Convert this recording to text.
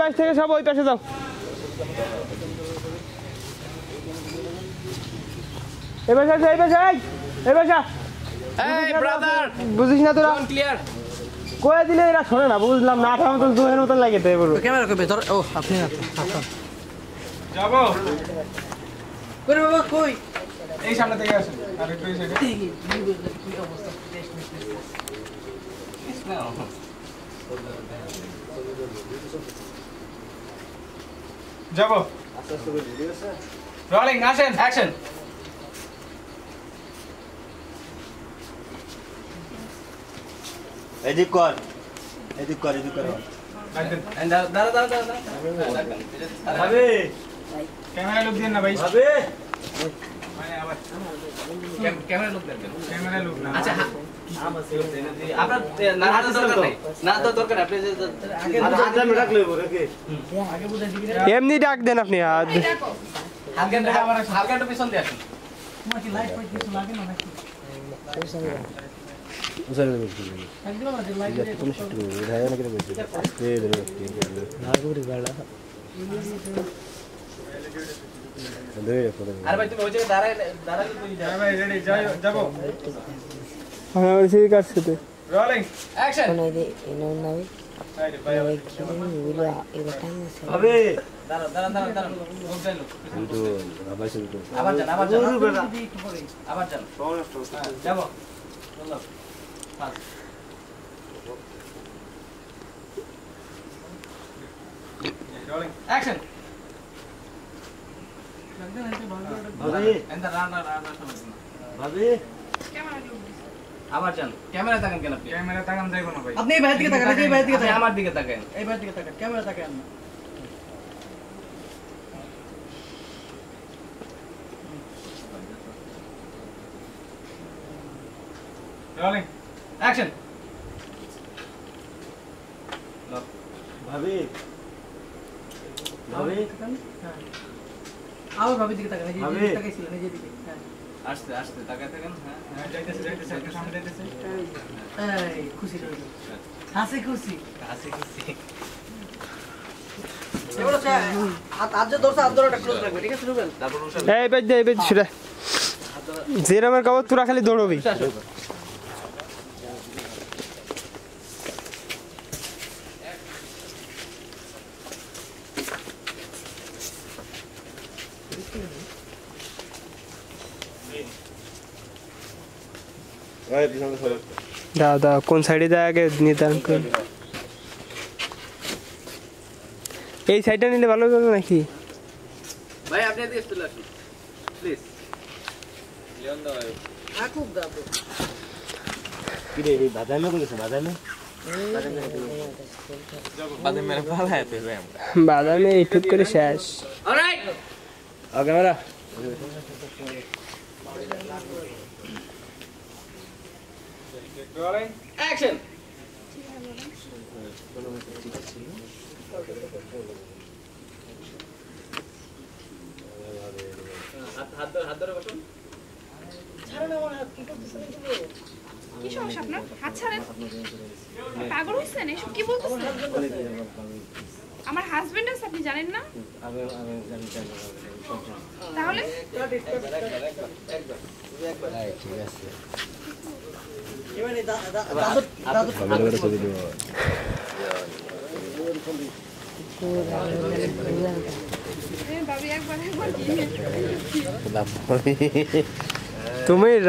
পাশ থেকে সব ওই পাশে যাও। এই। ব্রাদার বুঝিস না তোরা ক্লিয়ার কয়ে দিলে এরা শোনে না বুঝলাম না আঠার মতন জোহের মতন লাগে তাই বলব ক্যামেরা করবে ধর ও আপনি না তো করে বাবা কই? এই সামনে থেকে আসুন আর একটু এই সাইডে। যাব। রোলিং আসেন অ্যাকশন এদিক কর এদিক কর এদিক কর। দাঁড়া দাঁড়া দাঁড়া ভাবে। ক্যামেরা লুক দিন না ভাই। ভাবে। মানে ক্যামেরা লোক দেখবেন ক্যামেরা লুক না। এমনি ডাক দেন আপনি লাইট আরে ভাই তুমি ওই জায়গায় দাঁড়ালে তুই হ্যাঁ ভাই রেডি যাই যাব। আমার সিঁড়ি কাটছে তো রোলিং অ্যাকশন হ্যাঁ, যাব। চলো। পাঁচ রোলিং অ্যাকশন ভাবে এন্ড রান রান রান ভাবে আবার যান ক্যামেরা তাকান কেন আপনি? ক্যামেরা তাকান যাইবো না ভাই। আপনি এই বাইরে দিকে তাকান এই বাইরে দিকে আপনি তাকান আমার দিকে তাকান এই বাইরে দিকে তাকান ক্যামেরা তাকান না রোলিং অ্যাকশন ভাবে। ভাবে। হ্যাঁ আবার ভাবির দিকে তাকান এই যে ভাবি। যেদিকে তাকাইছিলেন এই যেদিকে হ্যাঁ। আস্তে আসতে তাকায় থাকেন হ্যাঁ হ্যাঁ। যাইতেছে যাইতেছে একটু সামনে যাইতেছে। এই খুশি। রইল হাসি খুশি। হাসি খুশি। এবার হচ্ছে হাত হাত যে ধরছে হাত ধরাটা ক্লোজ রাখবে ঠিক আছে রুবেল তারপর উষা এই পেজ দে এই পেজ সেটা যেরমের কাগজ তোরা খালি দৌড়বি ভাই পিছনে সরো দাও দাও কোন সাইডে দেয় আগে নির্ধারণ কর এই সাইডটা নিলে ভালো হবে নাকি? ভাই আপনি এদিকে চলে আসুন প্লিজ থাকুক দাদু কি রে এই বাদামে কই গেছে বাদামে বাদামে এইটুক করে শেষ। অলরাইট আর ক্যামেরা রোলিং অ্যাকশন হাত হাত ধরে হাত ধরে বসুন কি সমস্যা আপনার হাত ছাড়েন পাগল হয়েছেন এসব কি বলতেছেন আমার হাজবেন্ড আছে আপনি জানেন না তাহলে ঠিক আছে तुम्हें